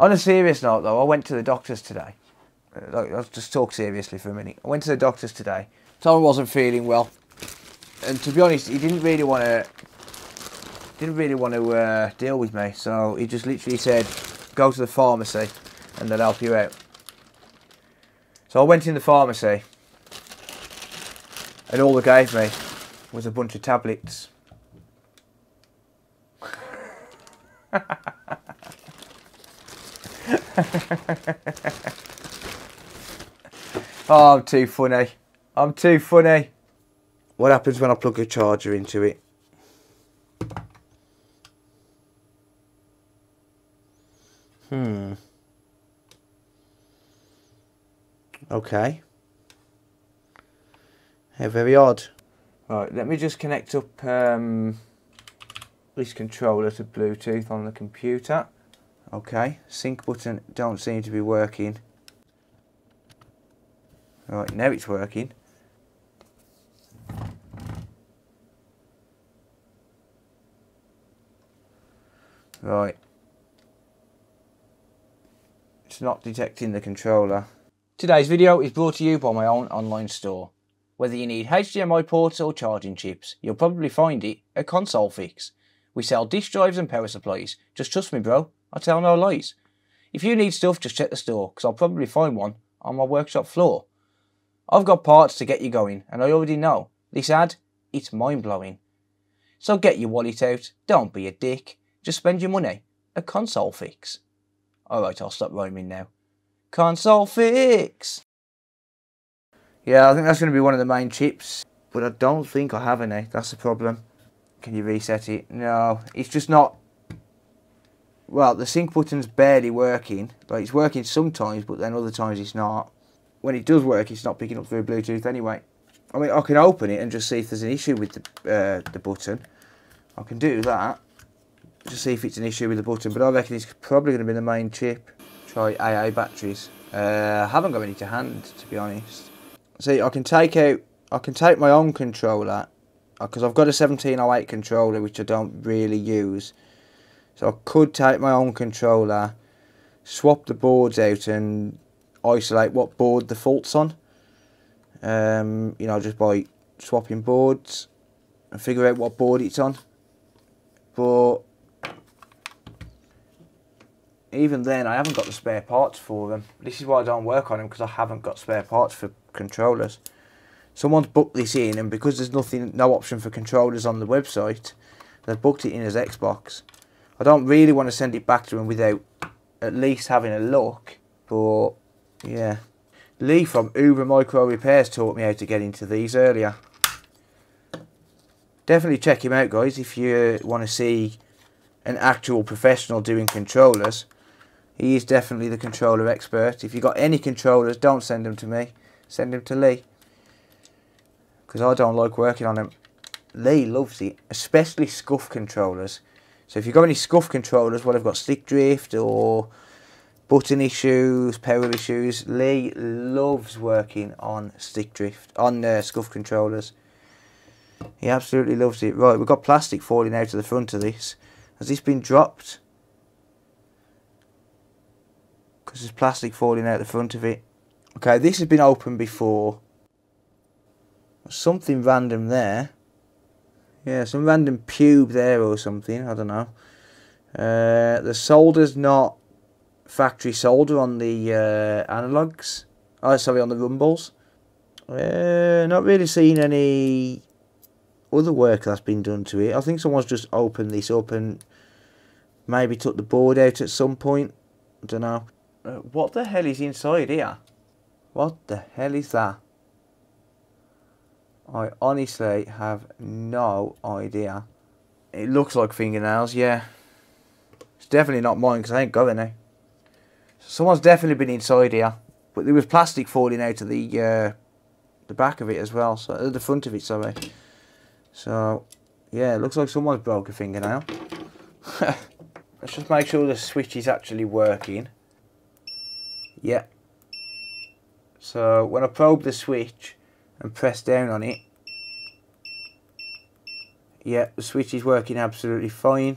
On a serious note, though, I went to the doctors today. Uh, I'll just talk seriously for a minute. I went to the doctors today. Tom wasn't feeling well, and to be honest, he didn't really want to. Didn't really want to uh, deal with me, so he just literally said, "Go to the pharmacy, and they'll help you out." So I went in the pharmacy, and all they gave me was a bunch of tablets. oh, I'm too funny. I'm too funny. What happens when I plug a charger into it? Hmm. Okay. How very odd. Right, let me just connect up um, this controller to Bluetooth on the computer. Okay, sync button don't seem to be working. Right, now it's working. Right. It's not detecting the controller. Today's video is brought to you by my own online store. Whether you need HDMI ports or charging chips, you'll probably find it at Console Fix. We sell disk drives and power supplies. Just trust me, bro. I tell no lies. If you need stuff, just check the store, because I'll probably find one on my workshop floor. I've got parts to get you going, and I already know. This ad, it's mind blowing. So get your wallet out, don't be a dick, just spend your money A Console Fix. Alright, I'll stop rhyming now. Console Fix! Yeah, I think that's going to be one of the main chips, but I don't think I have any, that's the problem. Can you reset it? No, it's just not... Well, the sync button's barely working. Like, it's working sometimes, but then other times it's not. When it does work, it's not picking up through Bluetooth anyway. I mean, I can open it and just see if there's an issue with the, uh, the button. I can do that. Just see if it's an issue with the button, but I reckon it's probably going to be the main chip. Try AA batteries. Uh, I haven't got any to hand, to be honest. See, I can take out, I can take my own controller because I've got a 1708 controller which I don't really use so I could take my own controller swap the boards out and isolate what board the fault's on. Um, you know just by swapping boards and figure out what board it's on. But even then I haven't got the spare parts for them. This is why I don't work on them because I haven't got spare parts for controllers. Someone's booked this in and because there's nothing no option for controllers on the website they've booked it in as Xbox I don't really want to send it back to him without at least having a look but yeah. Lee from Uber Micro Repairs taught me how to get into these earlier. Definitely check him out guys if you want to see an actual professional doing controllers. He is definitely the controller expert. If you've got any controllers don't send them to me. Send them to Lee. Because I don't like working on them. Lee loves it, especially SCUF controllers. So if you've got any SCUF controllers, well, I've got stick drift or button issues, power issues, Lee loves working on stick drift, on uh, SCUF controllers. He absolutely loves it. Right, we've got plastic falling out of the front of this. Has this been dropped? Because there's plastic falling out the front of it. Okay, this has been opened before something random there. Yeah, some random pube there or something. I don't know. Uh, the solder's not factory solder on the uh, analogs. Oh, sorry, on the rumbles. Uh, not really seeing any other work that's been done to it. I think someone's just opened this up and maybe took the board out at some point. I don't know. Uh, what the hell is inside here? What the hell is that? I honestly have no idea. It looks like fingernails, yeah. It's definitely not mine because I ain't got any. Someone's definitely been inside here. But there was plastic falling out of the uh, the back of it as well. So uh, the front of it, sorry. So yeah, it looks like someone's broke a fingernail. Let's just make sure the switch is actually working. Yeah. So when I probe the switch, and press down on it yeah the switch is working absolutely fine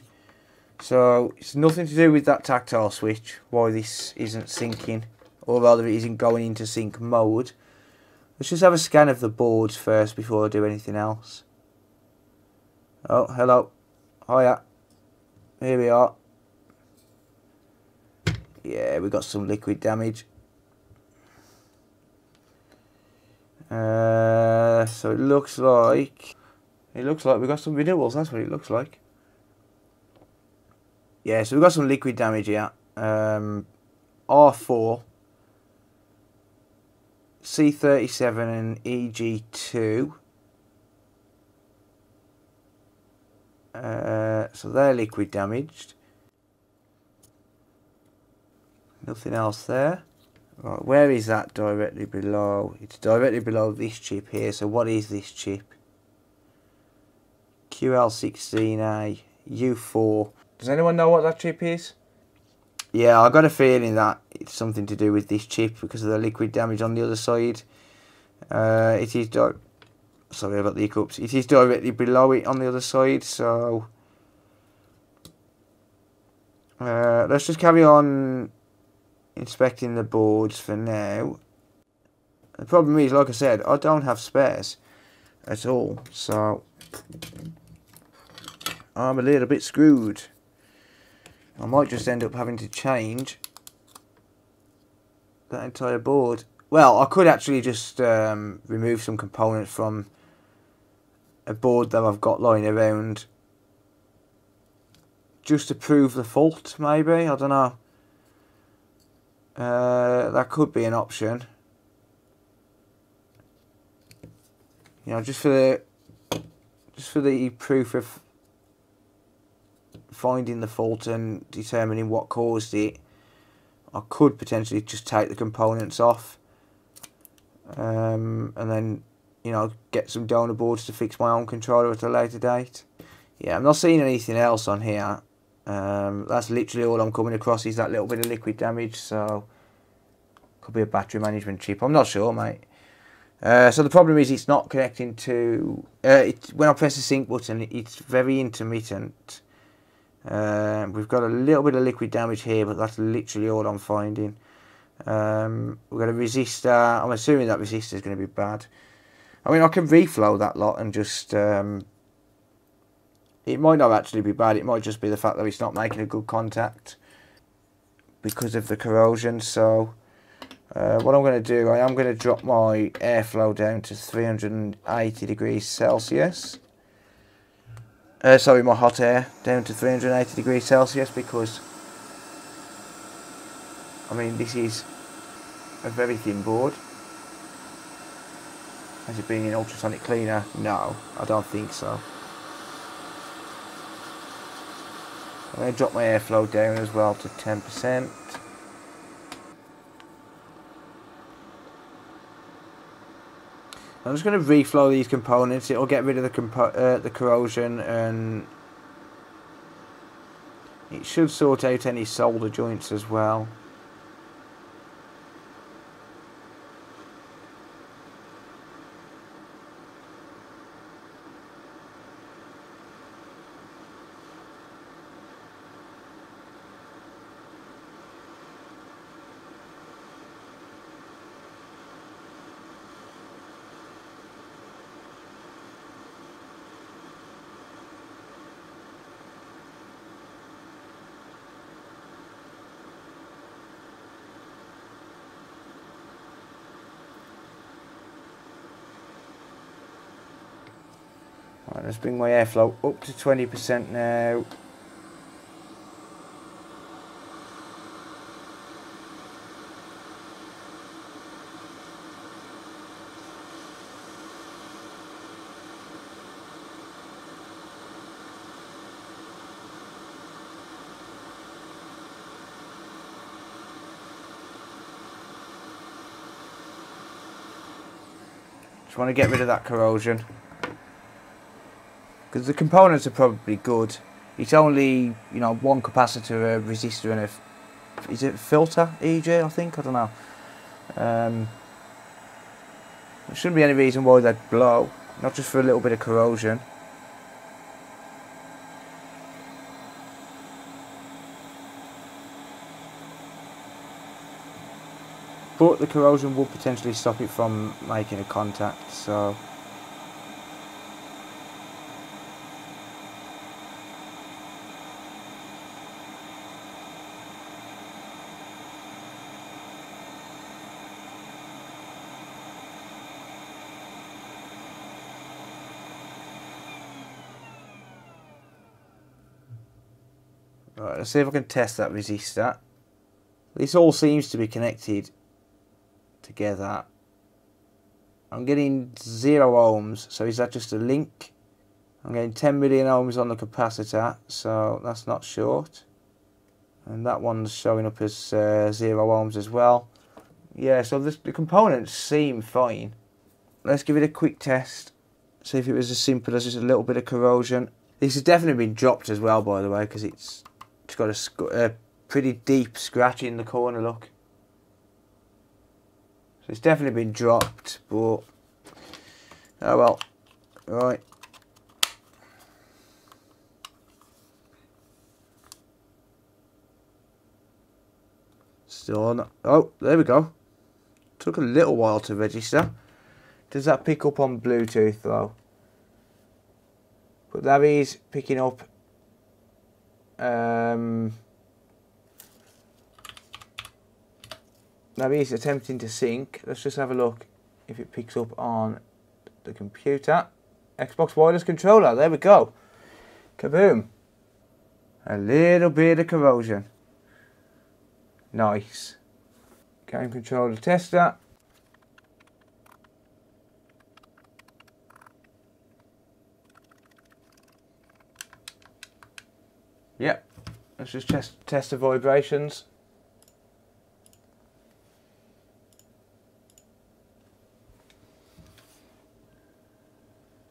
So it's nothing to do with that tactile switch, why this isn't syncing, or rather it isn't going into sync mode. Let's just have a scan of the boards first before I do anything else. Oh, hello. Hiya. Here we are. Yeah, we got some liquid damage. Uh, so it looks like it looks like we got some renewals. That's what it looks like. Yeah, so we've got some liquid damage here. Um, R4, C37 and EG2. Uh, so they're liquid damaged. Nothing else there. Right, where is that directly below? It's directly below this chip here. So what is this chip? QL16A U4. Does anyone know what that chip is? Yeah, I got a feeling that it's something to do with this chip because of the liquid damage on the other side. Uh, it is sorry, got the hiccups. It is directly below it on the other side, so uh, let's just carry on inspecting the boards for now. The problem is, like I said, I don't have spares at all, so I'm a little bit screwed. I might just end up having to change that entire board. Well, I could actually just um, remove some components from a board that I've got lying around just to prove the fault, maybe. I don't know. Uh, that could be an option. You know, just for the just for the proof of finding the fault and determining what caused it, I could potentially just take the components off um, and then you know, get some donor boards to fix my own controller at a later date. Yeah, I'm not seeing anything else on here. Um, that's literally all I'm coming across is that little bit of liquid damage, so could be a battery management chip. I'm not sure, mate. Uh, so the problem is it's not connecting to... Uh, it, when I press the sync button, it's very intermittent. Uh, we've got a little bit of liquid damage here, but that's literally all I'm finding. Um, we've got a resistor. I'm assuming that resistor is going to be bad. I mean, I can reflow that lot and just... Um, it might not actually be bad. It might just be the fact that it's not making a good contact because of the corrosion. So uh, what I'm going to do, I am going to drop my airflow down to 380 degrees Celsius. Uh, sorry, my hot air down to 380 degrees Celsius because, I mean, this is a very thin board. Has it been in ultrasonic cleaner? No, I don't think so. I'm going to drop my airflow down as well to 10%. I'm just going to reflow these components. It'll get rid of the uh, the corrosion and it should sort out any solder joints as well. Right, let's bring my airflow up to 20% now. Just want to get rid of that corrosion the components are probably good. It's only you know one capacitor, a resistor, and a is it filter EJ? I think I don't know. Um, there shouldn't be any reason why they'd blow, not just for a little bit of corrosion. But the corrosion would potentially stop it from making a contact, so Right, let's see if I can test that resistor. This all seems to be connected together. I'm getting zero ohms, so is that just a link? I'm getting 10 million ohms on the capacitor, so that's not short. And that one's showing up as uh, zero ohms as well. Yeah, so this, the components seem fine. Let's give it a quick test. See if it was as simple as just a little bit of corrosion. This has definitely been dropped as well, by the way, because it's it's got a, a pretty deep scratch in the corner, look. So it's definitely been dropped, but... Oh well. Right. Still on. Oh, there we go. Took a little while to register. Does that pick up on Bluetooth though? But that is picking up um, now he's attempting to sync. Let's just have a look if it picks up on the computer. Xbox wireless controller. There we go. Kaboom. A little bit of corrosion. Nice. Game controller tester. Yep. Let's just test, test the vibrations.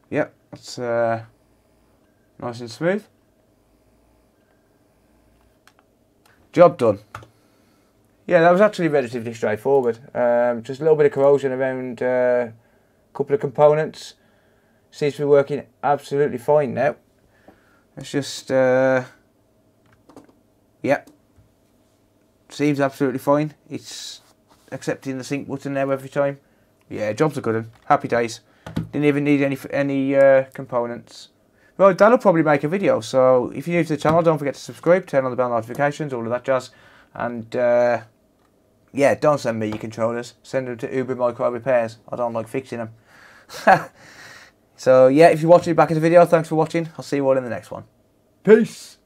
Yep, that's uh, nice and smooth. Job done. Yeah, that was actually relatively straightforward. Um, just a little bit of corrosion around uh, a couple of components. Seems to be working absolutely fine now. Let's just uh, Yep. Seems absolutely fine. It's accepting the sync button now every time. Yeah, jobs are good one. Happy days. Didn't even need any any uh, components. Well, that'll probably make a video. So if you're new to the channel, don't forget to subscribe, turn on the bell notifications, all of that jazz. And uh, yeah, don't send me your controllers. Send them to Uber Micro Repairs. I don't like fixing them. so yeah, if you're watching back in the video, thanks for watching. I'll see you all in the next one. Peace.